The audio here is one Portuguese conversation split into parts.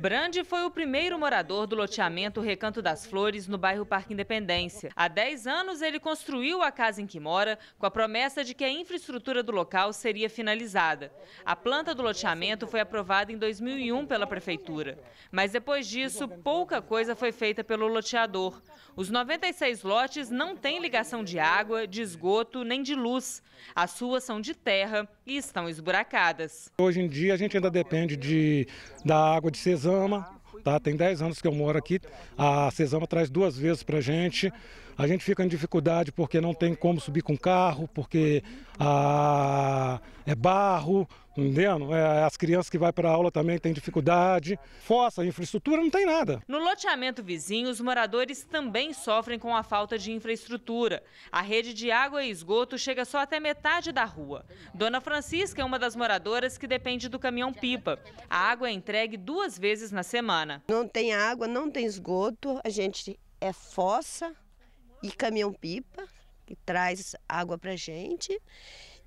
Brandi foi o primeiro morador do loteamento Recanto das Flores, no bairro Parque Independência. Há 10 anos, ele construiu a casa em que mora, com a promessa de que a infraestrutura do local seria finalizada. A planta do loteamento foi aprovada em 2001 pela prefeitura. Mas depois disso, pouca coisa foi feita pelo loteador. Os 96 lotes não têm ligação de água, de esgoto nem de luz. As ruas são de terra e estão esburacadas. Hoje em dia, a gente ainda depende de, da água de Cesão Tá? Tem 10 anos que eu moro aqui. A Cesama traz duas vezes para gente. A gente fica em dificuldade porque não tem como subir com carro, porque a... é barro, entendendo? É, as crianças que vão para a aula também têm dificuldade. Fossa, infraestrutura, não tem nada. No loteamento vizinho, os moradores também sofrem com a falta de infraestrutura. A rede de água e esgoto chega só até metade da rua. Dona Francisca é uma das moradoras que depende do caminhão-pipa. A água é entregue duas vezes na semana. Não tem água, não tem esgoto, a gente é fossa e caminhão-pipa, que traz água para gente.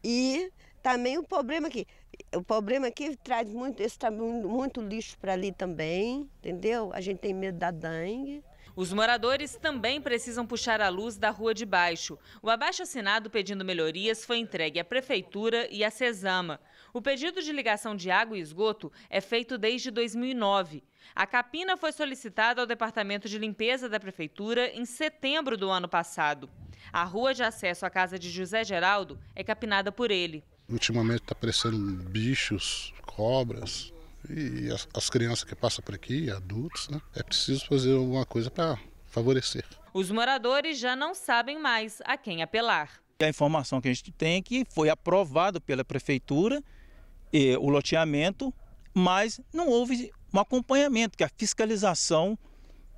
E também o problema aqui, o problema aqui traz muito, esse, tá muito lixo para ali também, entendeu? A gente tem medo da dengue. Os moradores também precisam puxar a luz da rua de baixo. O abaixo-assinado pedindo melhorias foi entregue à Prefeitura e à Cesama. O pedido de ligação de água e esgoto é feito desde 2009. A capina foi solicitada ao Departamento de Limpeza da Prefeitura em setembro do ano passado. A rua de acesso à casa de José Geraldo é capinada por ele. Ultimamente está aparecendo bichos, cobras, e as, as crianças que passam por aqui, adultos, né? É preciso fazer alguma coisa para favorecer. Os moradores já não sabem mais a quem apelar. A informação que a gente tem é que foi aprovado pela prefeitura eh, o loteamento, mas não houve um acompanhamento, que é a fiscalização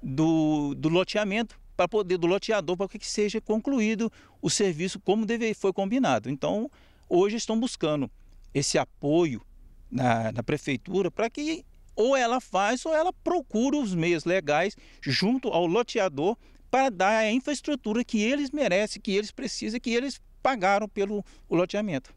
do, do loteamento para poder do loteador para que seja concluído o serviço como deve, foi combinado. Então, hoje estão buscando esse apoio na, na prefeitura para que ou ela faz ou ela procura os meios legais junto ao loteador para dar a infraestrutura que eles merecem, que eles precisam, que eles pagaram pelo loteamento.